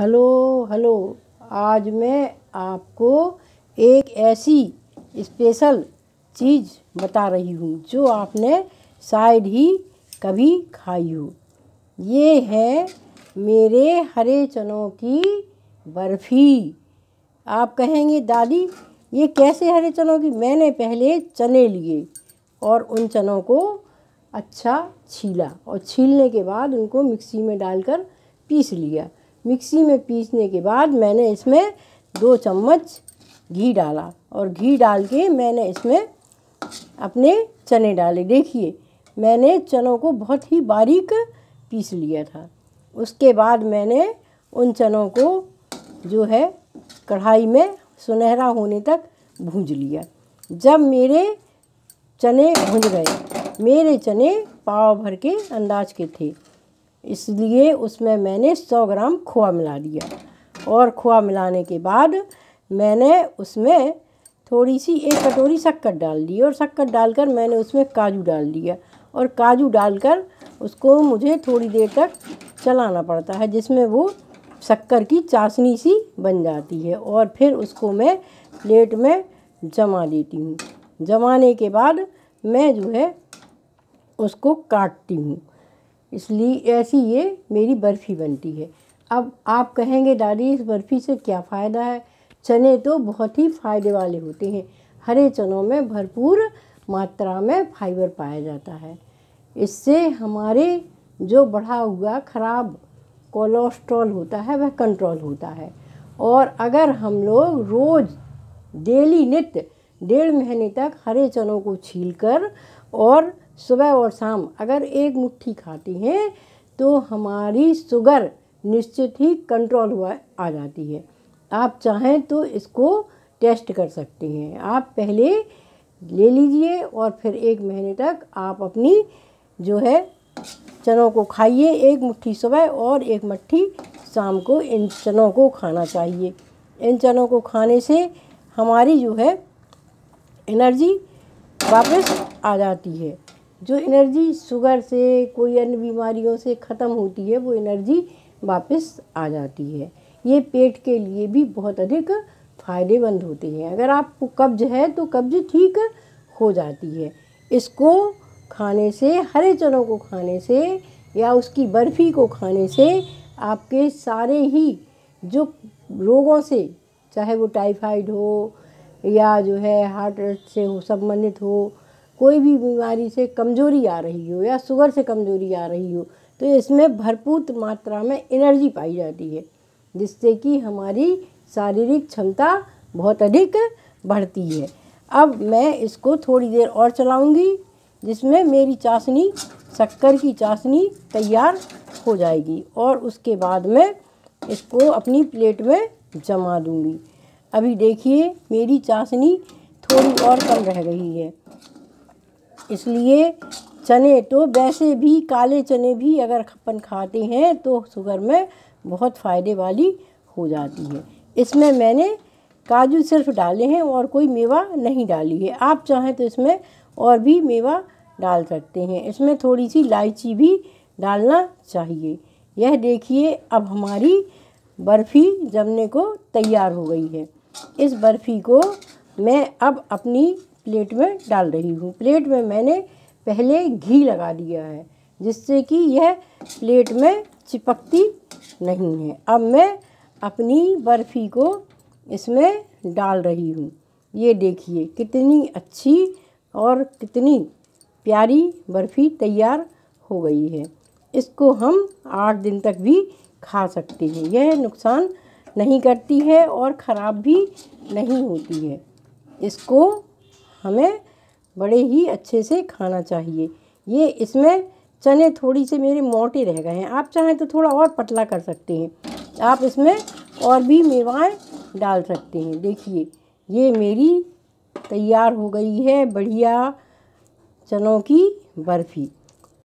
Hello hello. आज मैं आपको एक ऐसी स्पेशल चीज़ बता रही हूँ, जो आपने शायद ही कभी खाई हो। ये है मेरे हरे चनों की बर्फ़ी। आप कहेंगे, दादी, ये कैसे हरे चनों की? मैंने पहले चने लिए और उन चनों को अच्छा छीला और छीलने के बाद उनको मिक्सी में डालकर पीस लिया। मिक्सी में पीसने के बाद मैंने इसमें दो चम्मच घी डाला और घी डाल के मैंने इसमें अपने चने डाले। देखिए, मैंने चनों को बहुत ही बारीक पीस लिया था। उसके बाद मैंने उन चनों को जो है कढ़ाई में सुनहरा होने तक भूंज लिया। जब मेरे चने भुंज गए, मेरे चने पाव भर के अंदाज के थे इसलिए उसमें मैंने सौ ग्राम खोआ मिला दिया। और खोआ मिलाने के बाद मैंने उसमें थोड़ी सी एक कटोरी शक्कर डाल दी और शक्कर डालकर मैंने उसमें काजू डाल दिया। और काजू डालकर उसको मुझे थोड़ी देर तक चलाना पड़ता है, जिसमें वो शक्कर की चाशनी सी बन जाती है। और फिर उसको मैं प्लेट में जमा देती हूँ। जमाने के बाद मैं जो है उसको काटती हूँ। इसलिए ऐसी ये मेरी बर्फ़ी बनती है। अब आप कहेंगे, दादी, इस बर्फ़ी से क्या फ़ायदा है? चने तो बहुत ही फ़ायदे वाले होते हैं। हरे चनों में भरपूर मात्रा में फाइबर पाया जाता है। इससे हमारे जो बढ़ा हुआ ख़राब कोलेस्ट्रॉल होता है, वह कंट्रोल होता है। और अगर हम लोग रोज़, डेली नित्य, डेढ़ महीने तक हरे चनों को छील कर और सुबह और शाम अगर एक मुट्ठी खाती हैं तो हमारी शुगर निश्चित ही कंट्रोल हुआ आ जाती है। आप चाहें तो इसको टेस्ट कर सकते हैं। आप पहले ले लीजिए और फिर एक महीने तक आप अपनी जो है चनों को खाइए, एक मुट्ठी सुबह और एक मुट्ठी शाम को इन चनों को खाना चाहिए। इन चनों को खाने से हमारी जो है एनर्जी वापस आ जाती है। जो एनर्जी शुगर से, कोई अन्य बीमारियों से ख़त्म होती है, वो एनर्जी वापस आ जाती है। ये पेट के लिए भी बहुत अधिक फ़ायदेमंद होते हैं। अगर आपको कब्ज है तो कब्ज ठीक हो जाती है। इसको खाने से, हरे चनों को खाने से, या उसकी बर्फ़ी को खाने से, आपके सारे ही जो रोगों से, चाहे वो टाइफाइड हो, या जो है हार्ट से हो, संबंधित हो कोई भी बीमारी से कमज़ोरी आ रही हो या शुगर से कमज़ोरी आ रही हो तो इसमें भरपूर मात्रा में एनर्जी पाई जाती है, जिससे कि हमारी शारीरिक क्षमता बहुत अधिक बढ़ती है। अब मैं इसको थोड़ी देर और चलाऊँगी, जिसमें मेरी चाशनी, शक्कर की चाशनी तैयार हो जाएगी और उसके बाद मैं इसको अपनी प्लेट में जमा दूँगी। अभी देखिए, मेरी चाशनी थोड़ी और कम रह गई है। इसलिए चने तो वैसे भी काले चने भी अगर अपन खाते हैं तो शुगर में बहुत फ़ायदे वाली हो जाती है। इसमें मैंने काजू सिर्फ़ डाले हैं और कोई मेवा नहीं डाली है। आप चाहें तो इसमें और भी मेवा डाल सकते हैं। इसमें थोड़ी सी इलायची भी डालना चाहिए। यह देखिए, अब हमारी बर्फ़ी जमने को तैयार हो गई है। इस बर्फ़ी को मैं अब अपनी प्लेट में डाल रही हूँ। प्लेट में मैंने पहले घी लगा दिया है, जिससे कि यह प्लेट में चिपकती नहीं है। अब मैं अपनी बर्फ़ी को इसमें डाल रही हूँ। ये देखिए, कितनी अच्छी और कितनी प्यारी बर्फ़ी तैयार हो गई है। इसको हम आठ दिन तक भी खा सकते हैं। यह नुकसान नहीं करती है और ख़राब भी नहीं होती है। इसको हमें बड़े ही अच्छे से खाना चाहिए। ये इसमें चने थोड़ी से मेरे मोटे रह गए हैं। आप चाहें तो थोड़ा और पतला कर सकते हैं। आप इसमें और भी मेवाएँ डाल सकते हैं। देखिए, ये मेरी तैयार हो गई है बढ़िया चनों की बर्फ़ी।